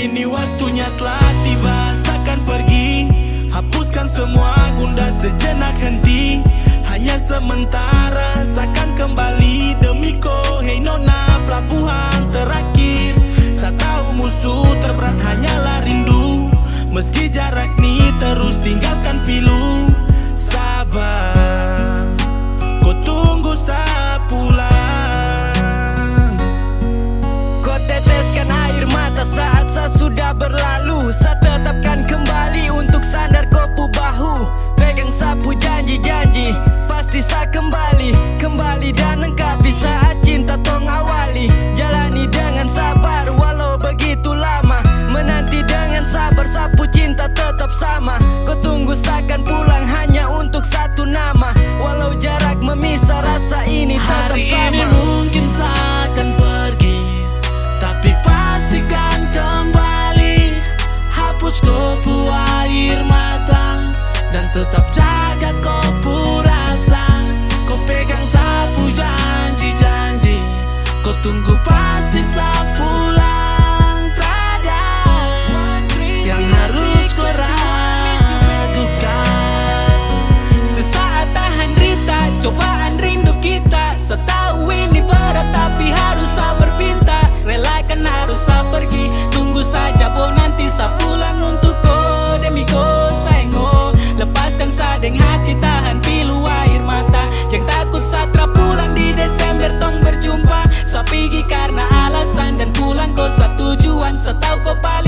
Kini waktunya telah tiba Seakan pergi. Hapuskan semua gunda sejenak henti. Hanya sementara dan tetap jaga kau sang, kau pegang sapu janji-janji. Kau tunggu pasti sapu sa tao ko pa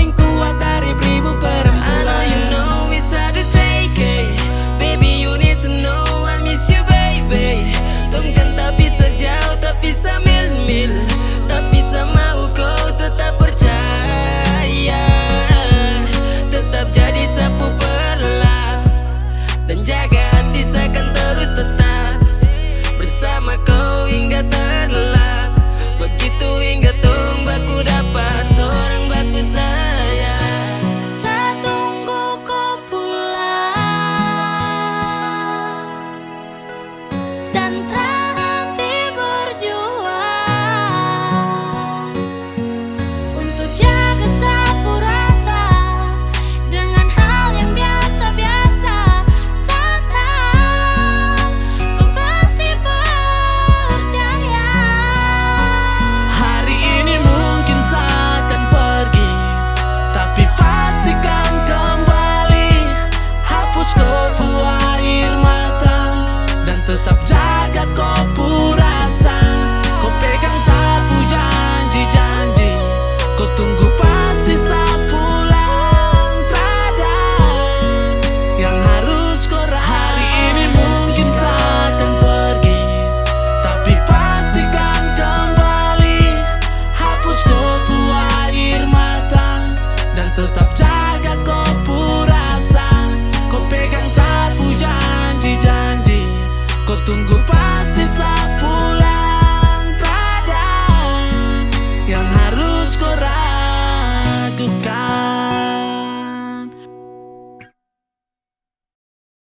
Stop. corra